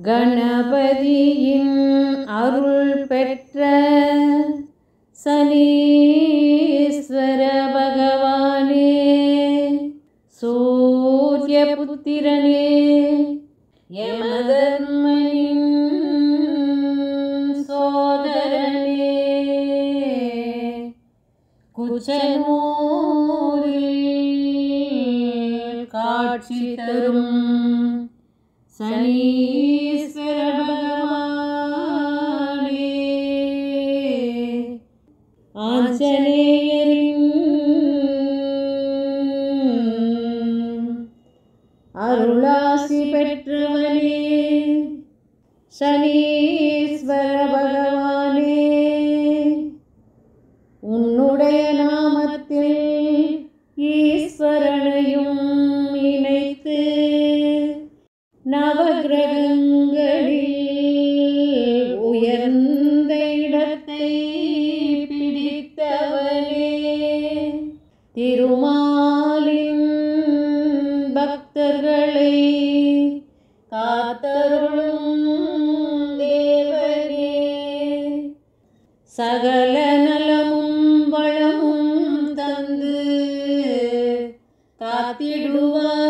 கணபதியின் அருள் பெற்ற சனீஸ்வர பகவானே சூரிய புத்திரனே யமதர்மனின் சோதரனே. குச்சனூரில் காட்சி தரும் சனீஸ்வர பகவானே. ஆஞ்சநேயரின் அருளாசி பெற்றவனே. சனீஸ்வர பகவானே. உன்னுடைய நாமத்தில் ஈஸ்வர நவகிரகங்களில் உயர்ந்த இடத்தை பிடித்தவனே திருமாலின் பக்தர்களை காத்தருளும் தேவனே. சகல நலமும் வளமும் தந்து காத்திடுவார்.